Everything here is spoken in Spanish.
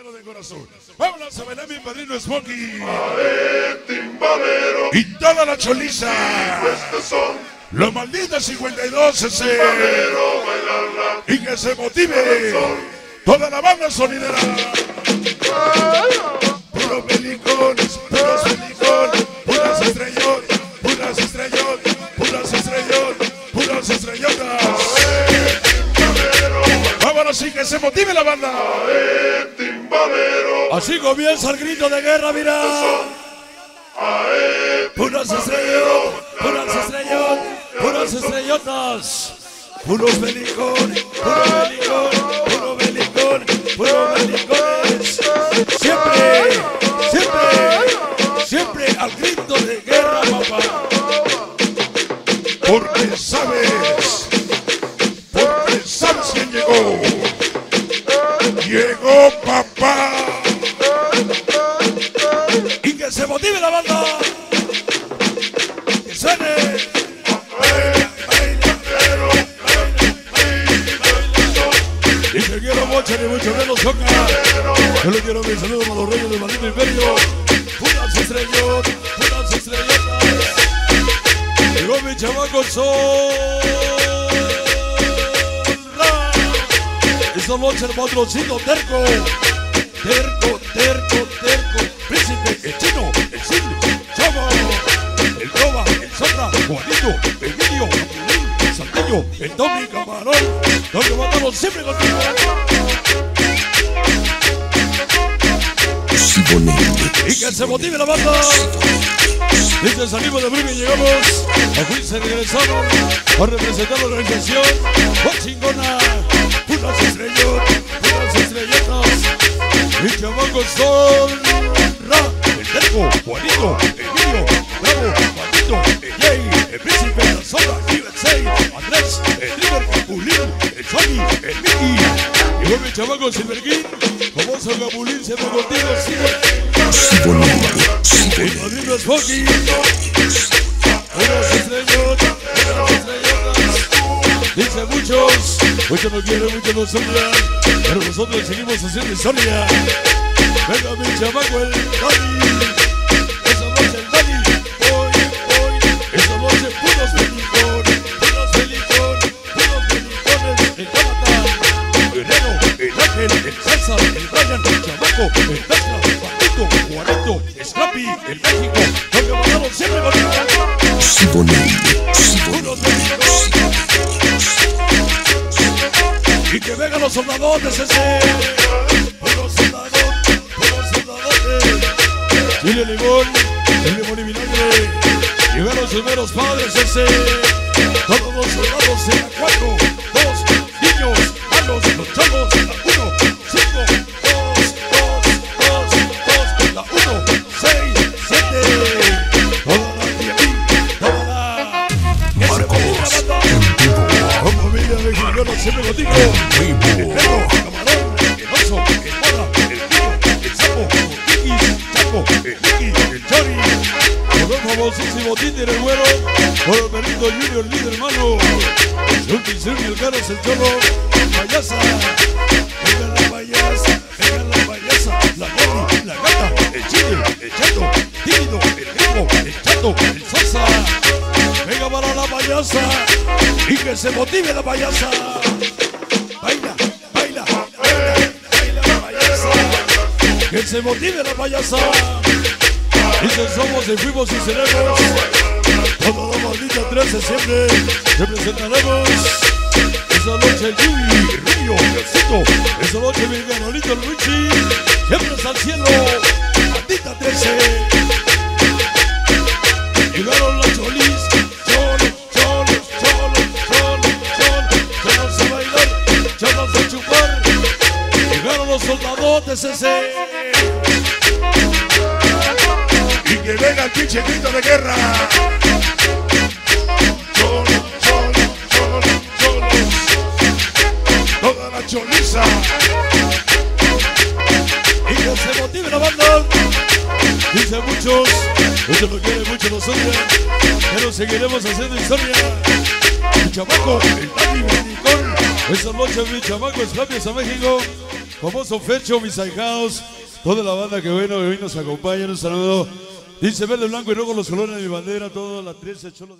timbalero de corazón. Vámonos a bailar mi padrino Smokey. Y toda la choliza. Los malditos 52 ese. Y que se motive. Toda la banda sonidera. Puros pelicones, puros pelicones, puras estrellas, puras estrellas, puras estrellas, puras estrellotas. Vámonos y que se motive la banda. Así comienza el grito de guerra, mira. Puras estrellas, puras estrellas, puras estrellotas. Puros belicones, puro belicón, puro belicón, puro belicones. Llegó papá. Y que se motive la banda. Que suene. Y que quiero mucho ni mucho menos toca. Yo le quiero mi saludo a los reyes del maldito imperio. Puras estrellas, puras estrellotas. Llegó mi chamaco Sol. Esta noche el terco. Terco, terco, terco. Príncipe, el chino, el cine, chavo. El Toba, el Sotra, Juanito, el Guillo, el Santillo, el Tommy Camarón. Donde matamos siempre contigo. Y que se motive la banda. Desde salimos de Brumi y llegamos a Queens regresaron a representar la organización. ¡Con chingona! ¡Puras estrellas! ¡Puras estrellotas! Mi chamaco son Ra, el Terco, Juanito, Emilio, Bravo, Juanito, el Jay, el Príncipe, la Sola, USA, Andrés, el River, Ulín, el Sony, el Mickey. Llegó mi chamaco Silverguín, como Sogabulín, siempre contigo, sigue. El padrino es Foggy. Unas estrellotas, unas estrellotas. Dice muchos, muchos no quieren, muchos no sobran, pero nosotros seguimos haciendo historia. Venga mi chamaco el Dani. Esa noche el Dani. Hoy, hoy. Esa noche puros pelicones, puros pelicones, puros pelicones. El Jonathan, el Neno, el Ángel, el César, el Brian, el chamaco, el Tesla, Juanito, Juanito, Scrappy, el México. Que mandaron siempre conmigo. Puros pelicones. Que vengan los soldadotes ese. Puros soldadotes, puros soldadotes. Chile limón, el limón y vinagre. Llegaron sus meros padres ese. Todos los soldados en la cuatro, siempre contigo. El perro, el camarón, el oso, el mora, el tío, el sapo, el Kiki, Chapo, el Mickey, el Chori. Llegó el famosísimo Tinder, el güero. Por el perrito Junior, líder hermano. El Zulti, Zulti, el Caras, el la payasa. Venga la payasa, venga la payasa. La Nelly, la gata, el chile, el chato, tímido, el gringo, el chato, el sosa. Venga para la payasa y que se motive la payasa. Baila, baila, baila, baila la payasa. Que se motive la payasa. Dicen somos y fuimos y seremos. Toda la maldita 13 siempre representaremos. Esa noche el Yui, el el Cito. Esa noche mi el Luigi. Siempre es al cielo. Maldita 13. Los soldadotes ese. Y que venga el pinche grito de guerra. Cholos, cholos, cholos, cholos. Toda la choliza. Y que se motive la banda. Dice muchos, muchos lo quieren, muchos lo odian, pero seguiremos haciendo historia. Mi chamaco, el Bendicón, esa noche mi chamaco es a México, famoso Fecho, mis ahijados, toda la banda que bueno, que hoy nos acompaña, un saludo. Dice verde, blanco y rojo los colores de mi bandera, toda la 13 cholo de...